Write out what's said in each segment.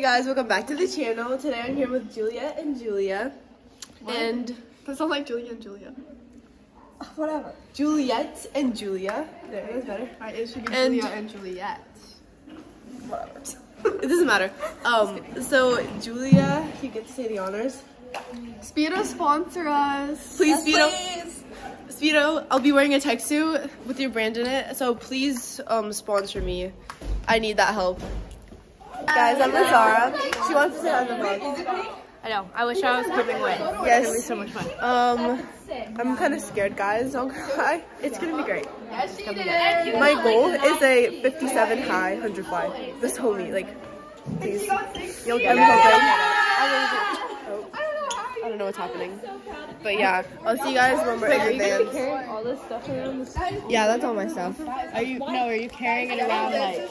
guys, welcome back to the channel. Today I'm here with Juliet and Julia. What? And That sounds like Julia and Julia. whatever. Juliet and Julia. There, that's better. Alright, it should be And- Julia and Juliet. Whatever. it doesn't matter. Um, so Julia, you get to say the honors. Speedo sponsor us. Please, Speedo. Speedo, I'll be wearing a tech suit with your brand in it, so please um, sponsor me. I need that help. Guys, I'm Lazara. She wants to say on the vlog. I know. I wish I was giving away. Yes. It's gonna be so much fun. Um, I'm kind of scared, guys. Don't cry. It's gonna be great. Yes, she did. My goal is a 57 high 100 fly. This whole meet, like, please. You'll get hoping. it. I don't, I don't know what's happening. But yeah, I'll see you guys when we're in the van. carrying all this stuff around Yeah, that's all my stuff. Are you no, are you carrying it around like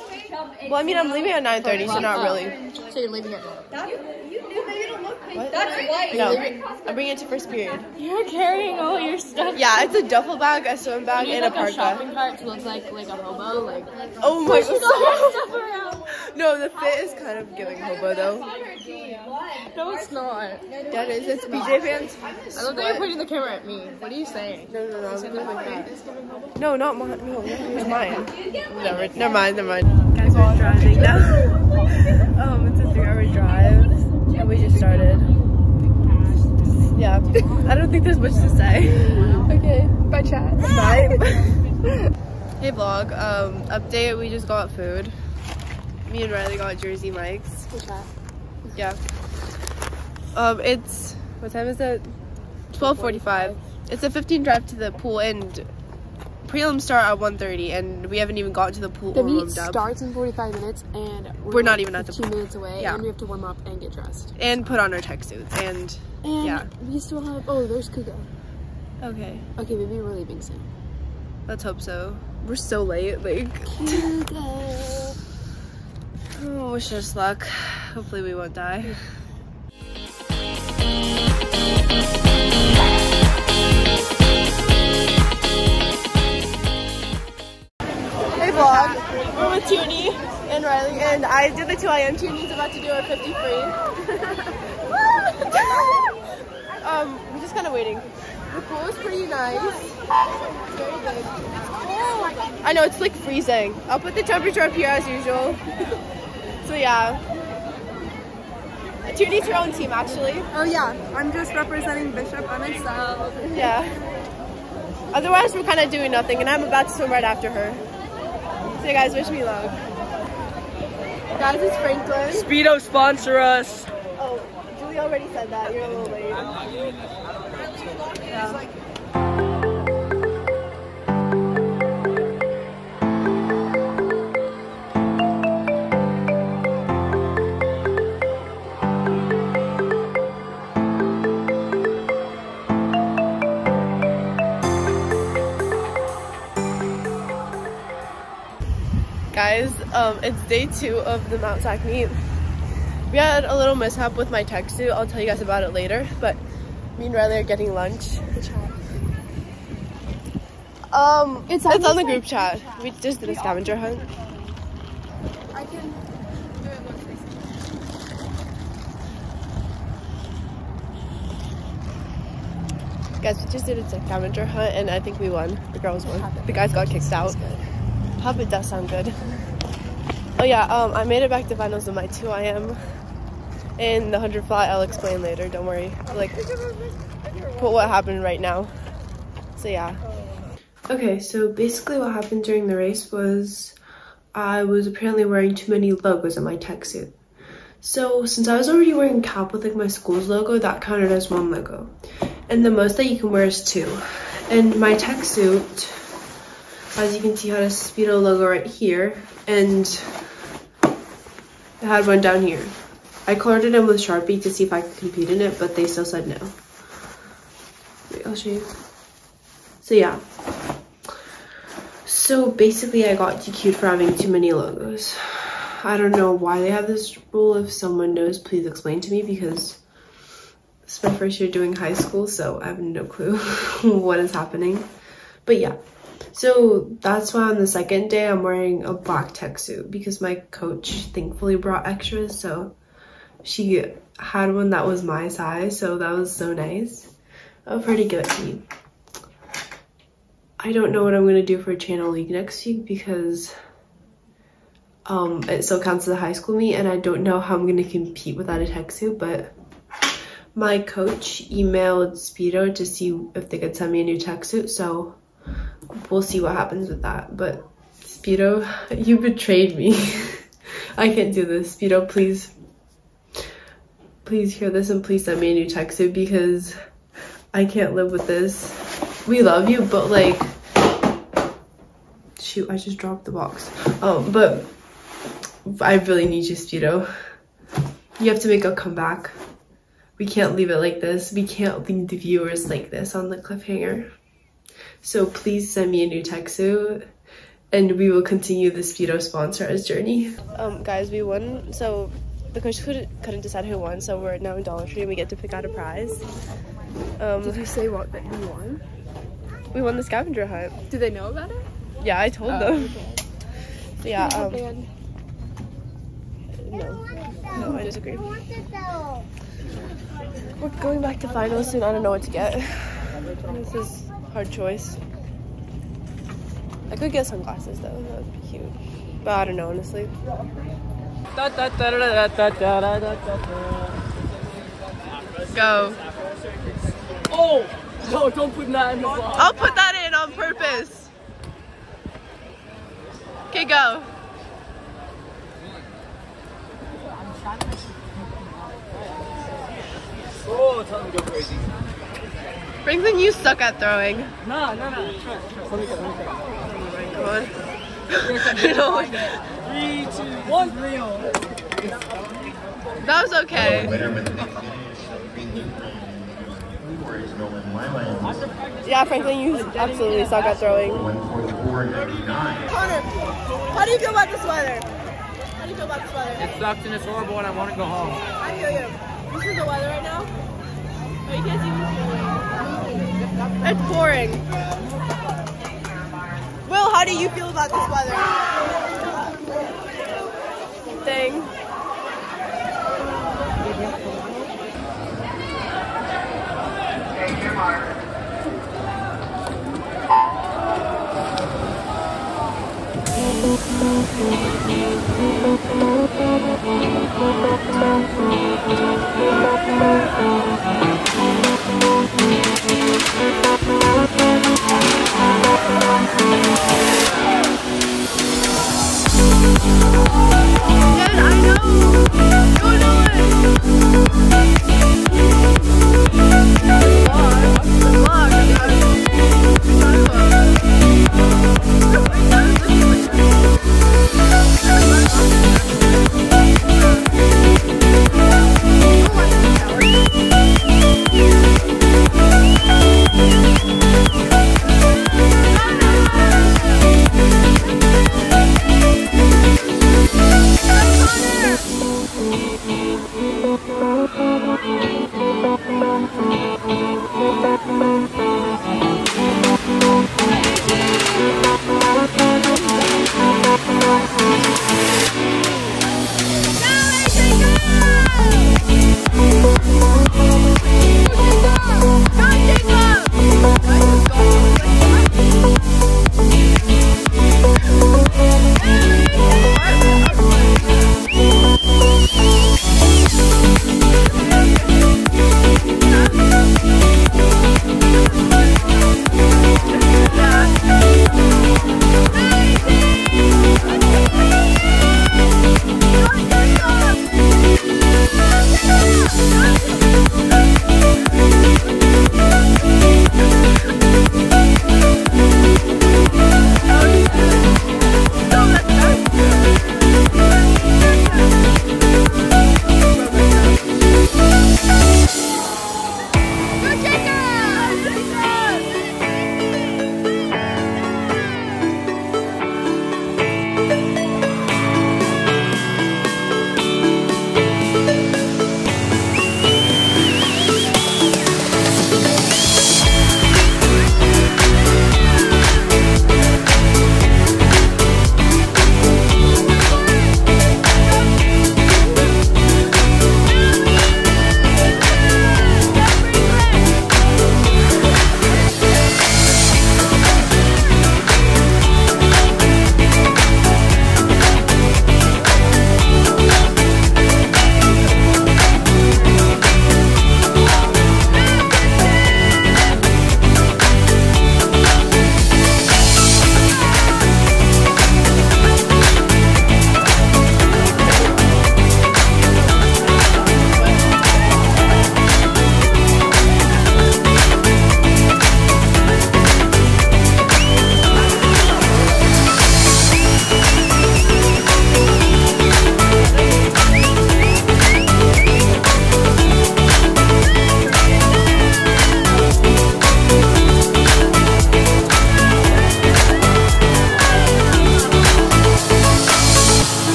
Well, I mean, I'm leaving at 9:30, so not really. so you're leaving it What? No, I'm bringing it to first period. You're carrying all your stuff. Yeah, it's a duffel bag, a swim bag, You and a need, like a parka. shopping cart to look like like a hobo, like Oh my pushing all your stuff around. No, the fit is kind of giving hobo though. No, it's not. That is, it's BJ pants. I love that you're pointing the camera at me. What are you saying? No, no, no. Like that. No, not mine. No, it's mine. Never, never mind, never mind. Guys, we're driving now. um, it's a three-hour drive, and we just started. Yeah, I don't think there's much to say. Okay, bye chat. Bye. hey vlog, um, update. We just got food. Me and Riley got Jersey Mike's. Yeah. Um, it's what time is it? 12:45. It's a 15 drive to the pool, and prelims start at 1:30, and we haven't even gotten to the pool The or meet starts in 45 minutes, and we're, We're not even at the 15 pool. minutes away, Yeah. and we have to warm up and get dressed. and put on our tech suits. And And Yeah. we still have. Oh, there's Kugo. okay, Okay, maybe we're leaving soon. let's hope so. We're so late. Like, Kugo. oh, wish us luck. Hopefully, we won't die. Hey vlog, we're with Toonie and Riley, and I did the 2 IM. Toonie's about to do a 50 free. um, we're just kind of waiting. The pool is pretty nice. It's. I know it's like freezing. I'll put the temperature up here as usual. so yeah. Toonie's her own team actually. Oh yeah, I'm just representing Bishop. I'm in South. Yeah. Otherwise, we're kind of doing nothing, and I'm about to swim right after her. So, you guys, wish me luck. Guys, it's Franklin. Speedo sponsor us. Oh, Julie already said that. You're a little late. Yeah. It's day two of the Mount Sac meet. We had a little mishap with my tech suit. I'll tell you guys about it later. But me and Riley are getting lunch. Um, it's, on it's on the group chat. We just did a scavenger hunt. I can do it once Guys, we just did a scavenger hunt, and I think we won. The girls won. The guys got kicked out. Habit does sound good. Oh yeah, um, I made it back to finals with my 2 IM. In the 100 fly, I'll explain later, don't worry. Like, put what happened right now. So yeah. Okay, so basically what happened during the race was I was apparently wearing too many logos on my tech suit. So since I was already wearing a cap with like my school's logo, that counted as one logo. And the most that you can wear is two. And my tech suit, as you can see, had a Speedo logo right here, and it had one down here. I colored it in with Sharpie to see if I could compete in it, but they still said no. Wait, I'll show you. So yeah. So basically I got DQ'd for having too many logos. I don't know why they have this rule. If someone knows, please explain to me because it's my first year doing high school, so I have no clue what is happening. But yeah, so that's why on the second day I'm wearing a black tech suit because my coach thankfully brought extras, so she had one that was my size, so that was so nice of her to give it to. I don't know what I'm gonna do for Channel League next week because um, it still counts as a high school meet and I don't know how I'm gonna compete without a tech suit, but my coach emailed Speedo to see if they could send me a new tech suit, so we'll see what happens with that. But Speedo, you betrayed me. I can't do this. Speedo, please, please hear this and please send me a new text because I can't live with this. We love you, but like, shoot, I just dropped the box. Um, but I really need you, Speedo. You have to make a comeback. We can't leave it like this. We can't leave the viewers like this on the cliffhanger. So please send me a new tech suit and we will continue the Speedo sponsor as journey. Um, guys, we won. So the coach couldn't, couldn't decide who won, so we're now in Dollar Tree and we get to pick out a prize. Um, Did you say what that you won? we won the scavenger hunt. Do they know about it? Yeah, I told Oh, them. So yeah, um, no, no, I disagree. We're going back to finals soon. I don't know what to get. This is hard choice. I could get sunglasses though. That would be cute. But I don't know, honestly. Go. Oh! No, don't put that in the vlog. I'll put that in on purpose. Okay, go. Oh, tell me to go crazy. Franklin, you suck at throwing. No, no, no. Trust, trust. Let me go, let me go. Come on. I don't Three, two, one. Real. Oh. That was okay. Yeah, Franklin, you absolutely suck at throwing. Connor, how do you feel about this weather? How do you feel about this weather? It sucks and it's horrible and I want to go home. I feel you. This is the weather right now. Oh, you can't see me. It's boring. Will, how do you feel about this weather? Dang.